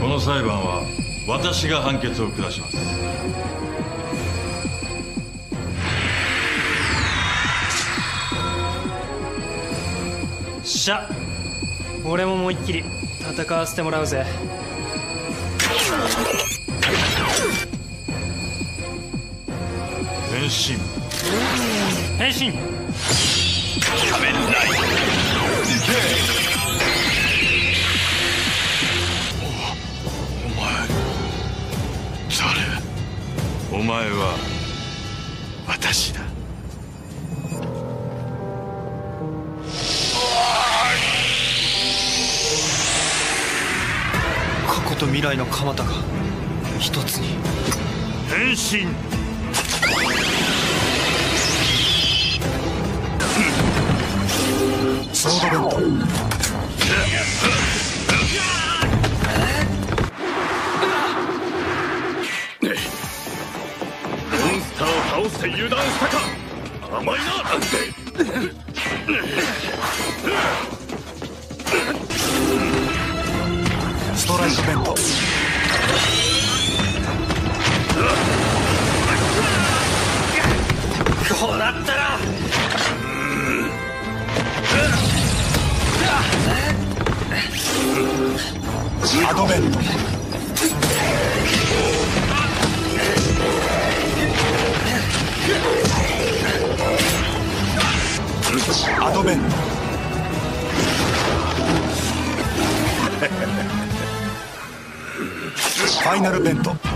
この裁判は私が判決を下します。しゃ俺も思いっきり戦わせてもらうぜ。変身。変身。仮面ライダーお前は私だ。過去と未来の蒲田が一つに。変身。ソードベント倒して油断したか。甘いな。ストライクベントこうなったら。アドベント ファイナルベント。